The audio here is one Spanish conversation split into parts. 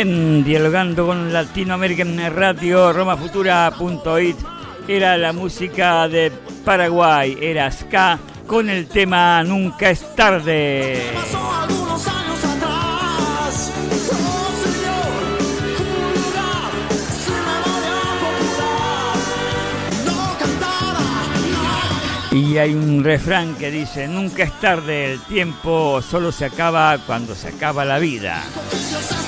en Dialogando con Latinoamérica en Radio romafutura.it era la música de Paraguay, era ska con el tema Nunca es tarde. Y hay un refrán que dice, nunca es tarde, el tiempo solo se acaba cuando se acaba la vida.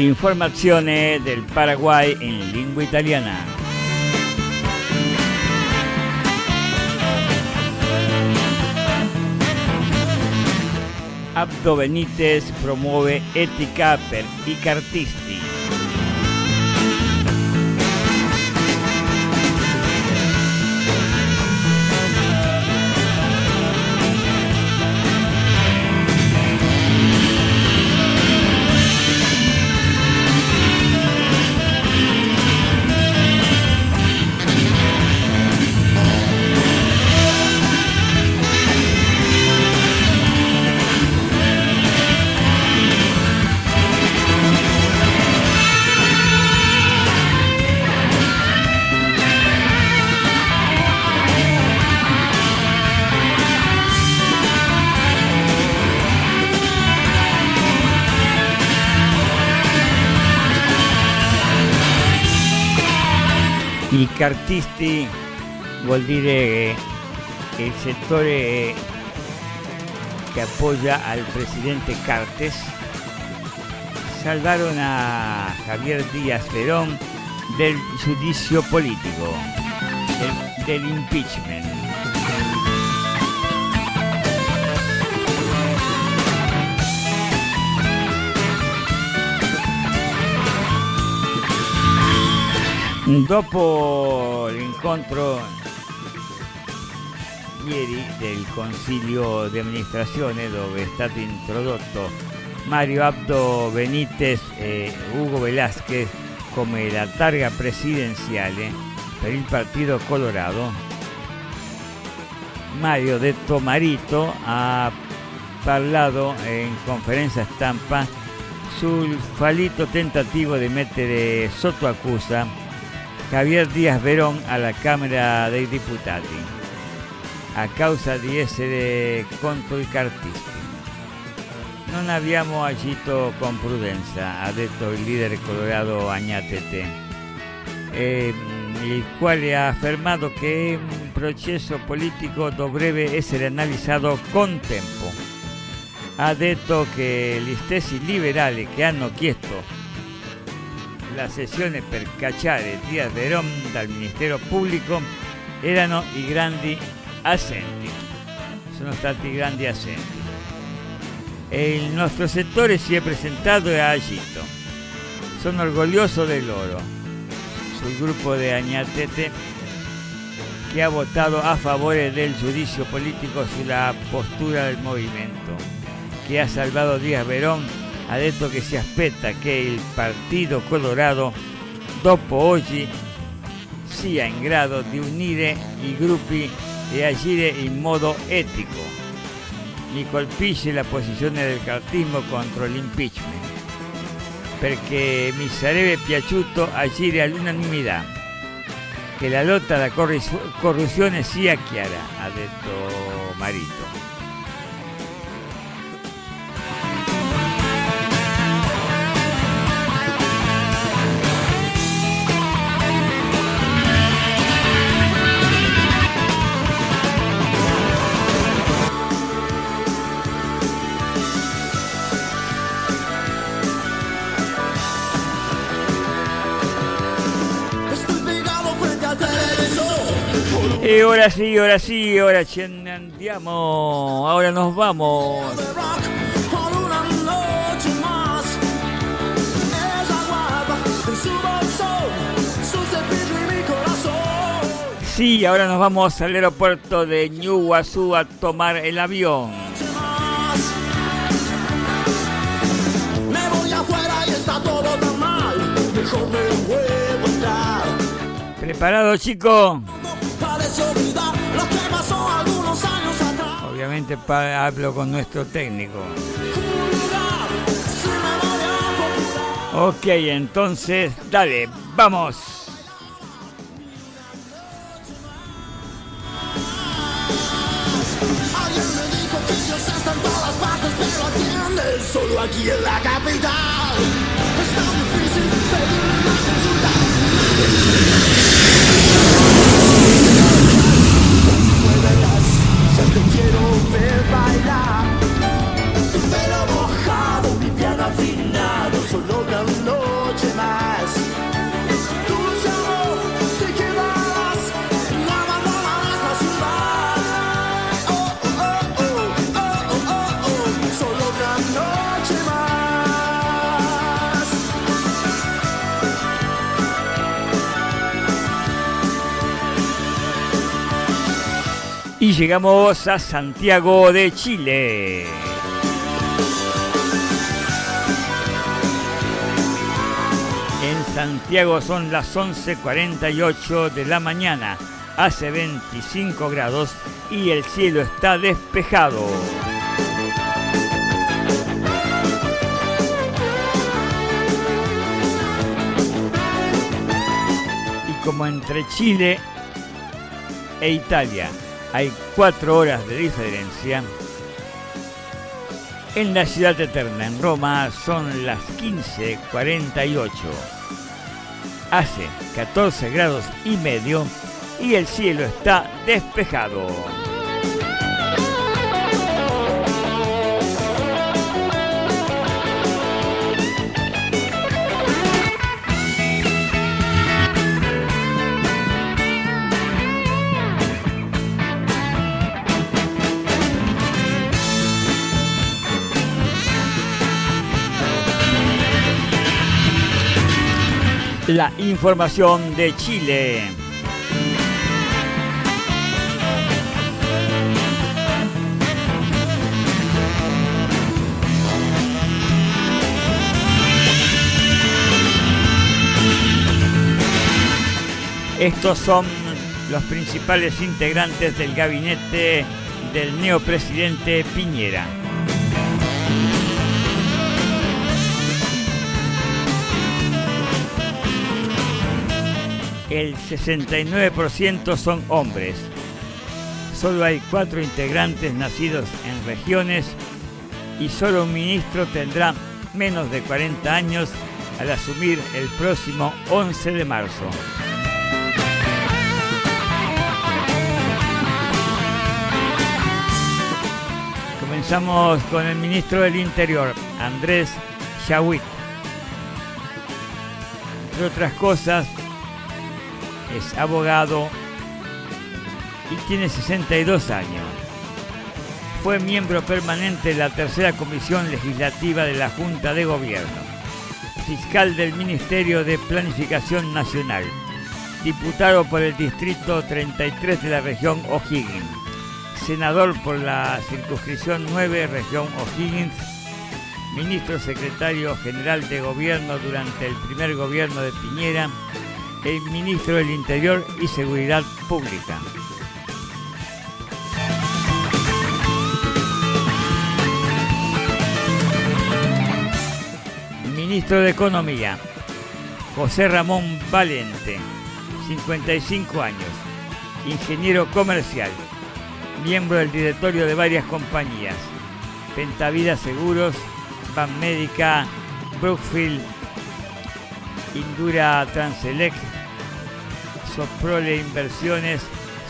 L'informazione del Paraguay in lingua italiana. Abdo Benítez promuove etica per i cartisti. I cartisti vuol dire il settore che appoggia al presidente Cartes salvaron a Javier Díaz Perón del judicio político, del, del impeachment. Dopo l'incontro ieri del Consiglio di amministrazione dove è stato introdotto Mario Abdo Benítez e Hugo Velázquez come la targa presidenziale per il Partito Colorado, Mario detto Marito ha parlato in conferenza stampa sul fallito tentativo di mettere sotto accusa Javier Díaz Verón alla Camera dei Deputati a causa di essere contro i cartisti. Non abbiamo agito con prudenza, ha detto il leader colorado Agnatete, eh, il quale ha affermato che un processo politico dovrebbe essere analizzato con tempo. Ha detto che gli stessi liberali che hanno chiesto la sessione per cacciare Díaz Verón dal Ministero Pubblico erano i grandi assenti. Sono stati i grandi assenti. E il nostro settore si è presentato e ha agito. Sono orgoglioso di loro. Sul gruppo di Agnatete che ha votato a favore del giudizio politico sulla postura del movimento, che ha salvato Díaz Verón detto che si aspetta che il Partito Colorado dopo oggi sia in grado di unire i gruppi e agire in modo etico. Mi colpisce la posizione del cartismo contro l'impeachment, perché mi sarebbe piaciuto agire all'unanimità, che la lotta alla corruzione sia chiara, ha detto Marito. Ahora sí, ahora sí, ahora andiamo, ahora nos vamos. Sí, ahora nos vamos al aeropuerto de Ñuguazú a tomar el avión. ¿Preparado, chico? Obviamente hablo con nuestro técnico. Ok, entonces, dale, vamos. solo aquí en la capital. Es tan difícil pedir una consulta. Llegamos a Santiago de Chile. En Santiago son las 11.48 de la mañana. Hace 25 grados y el cielo está despejado. Y como entre Chile e Italia hay cuatro horas de diferencia. En la ciudad eterna, en Roma, son las 15.48. Hace 14 grados y medio y el cielo está despejado. La información de Chile. Estos son los principales integrantes del gabinete del neopresidente Piñera. El 69% son hombres. Solo hay cuatro integrantes nacidos en regiones y solo un ministro tendrá menos de 40 años al asumir el próximo 11 de marzo. Comenzamos con el ministro del Interior, Andrés Chawit. Entre otras cosas, es abogado y tiene 62 años. Fue miembro permanente de la tercera comisión legislativa de la Junta de Gobierno, fiscal del Ministerio de Planificación Nacional, diputado por el Distrito 33 de la región O'Higgins, senador por la circunscripción 9 región O'Higgins, ministro secretario general de Gobierno durante el primer gobierno de Piñera, el ministro del Interior y Seguridad Pública. Ministro de Economía, José Ramón Valente, 55 años, ingeniero comercial, miembro del directorio de varias compañías, Pentavida Seguros, Banmédica, Brookfield, Indura Transelec, Soprole Inversiones,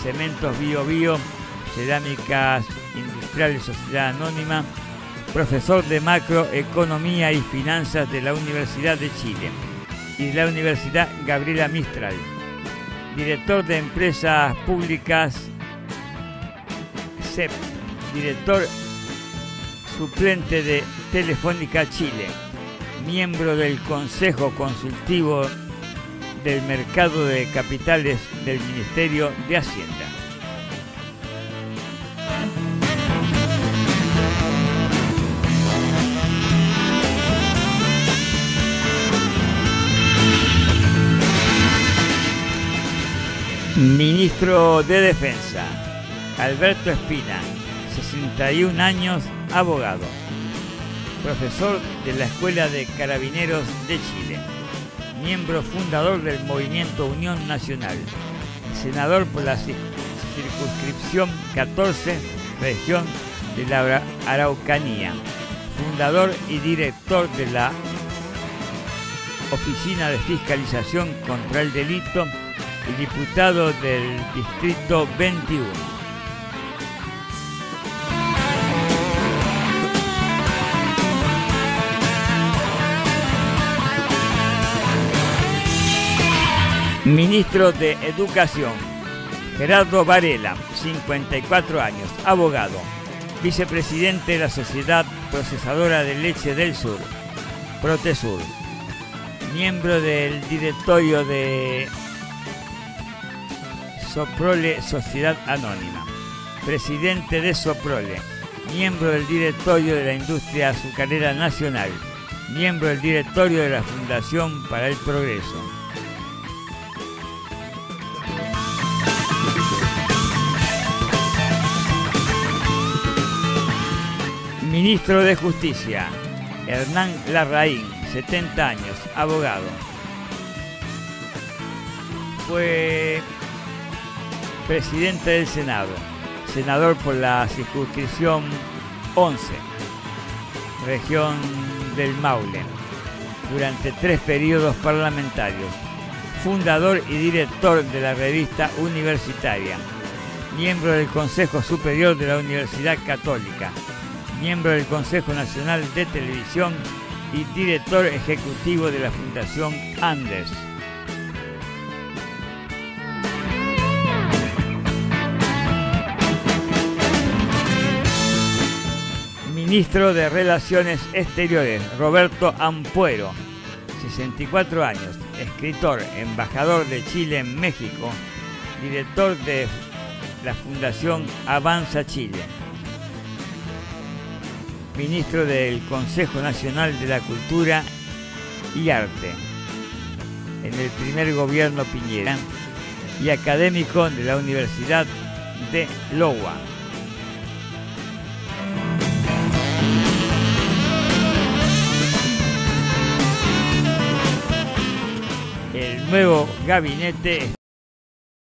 Cementos Bio Bio, Cerámicas Industriales Sociedad Anónima, profesor de Macroeconomía y Finanzas de la Universidad de Chile. Y de la Universidad Gabriela Mistral. director de Empresas Públicas CEP, director suplente de Telefónica Chile, miembro del Consejo Consultivo del Mercado de Capitales del Ministerio de Hacienda. Ministro de Defensa, Alberto Espina, 61 años, abogado, profesor de la Escuela de Carabineros de Chile, miembro fundador del Movimiento Unión Nacional, senador por la circunscripción 14, región de la Araucanía, fundador y director de la Oficina de Fiscalización contra el Delito y diputado del Distrito 21. Ministro de Educación, Gerardo Varela, 54 años, abogado, vicepresidente de la Sociedad Procesadora de Leche del Sur, Protesur, miembro del directorio de Soprole Sociedad Anónima, presidente de Soprole, miembro del directorio de la Industria Azucarera Nacional, miembro del directorio de la Fundación para el Progreso. Ministro de Justicia, Hernán Larraín, 70 años, abogado. Fue presidente del Senado, senador por la circunscripción 11, región del Maule, durante tres periodos parlamentarios, fundador y director de la revista universitaria, miembro del Consejo Superior de la Universidad Católica, miembro del Consejo Nacional de Televisión y director ejecutivo de la Fundación Andes. Ministro de Relaciones Exteriores, Roberto Ampuero, 64 años, escritor, embajador de Chile en México, director de la Fundación Avanza Chile, ministro del Consejo Nacional de la Cultura y Arte en el primer gobierno Piñera y académico de la Universidad de Iowa. nuevo gabinete